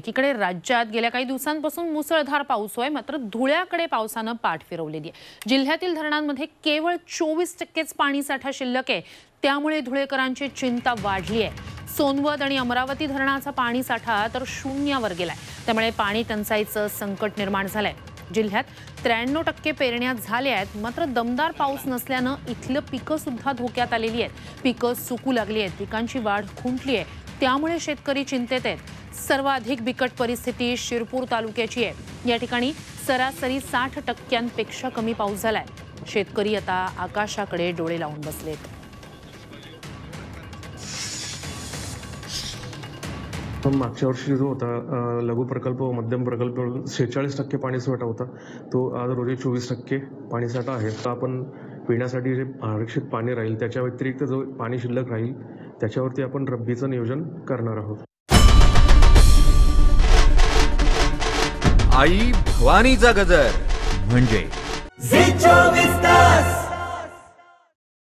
एकीकडे राज्यात गेल्या काही दिवसांपासून मुसळधार पाऊस होय मात्र धुळ्याकडे पावसानं पाठ फिरवलेली आहे. जिल्ह्यातील धरणांमध्ये केवळ चोवीस टक्केच पाणीसाठा शिल्लक आहे. त्यामुळे धुळेकरांची चिंता वाढली आहे. सोनवद आणि अमरावती धरणाचा पाणीसाठा तर शून्यावर गेलाय. त्यामुळे पाणी टंचाईचं संकट निर्माण झालंय. जिल्ह्यात त्र्याण्णव टक्के पेरण्या झाल्या आहेत मात्र दमदार पाऊस नसल्यानं इथलं पिकं सुद्धा धोक्यात आलेली आहेत. पिकं सुकू लागली आहेत पिकांची वाढ खुंटली आहे. त्यामुळे शेतकरी चिंतेत आहेत. सर्वाधिक बिकट परिस्थिती शिरपूर तालुक्याची आहे. या ठिकाणी सरासरी साठ टक्क्यांपेक्षा कमी पाऊस झालाय. शेतकरी आता आकाशाकडे डोळे लावून बसलेत. पण मागच्या वर्षी जो होता लघु प्रकल्प व मध्यम प्रकल्प मिळून शेहेचाळीस टक्के पाणीसाठा होता. तो आज रोजी चोवीस टक्के पाणीसाठा आहे. तर आपण पिण्यासाठी जे आरक्षित पाणी राहील त्याच्या व्यतिरिक्त जो पाणी शिल्लक राहील त्याच्यावरती आपण रब्बीचं नियोजन करणार आहोत. आई भवानीचा गजर म्हणजे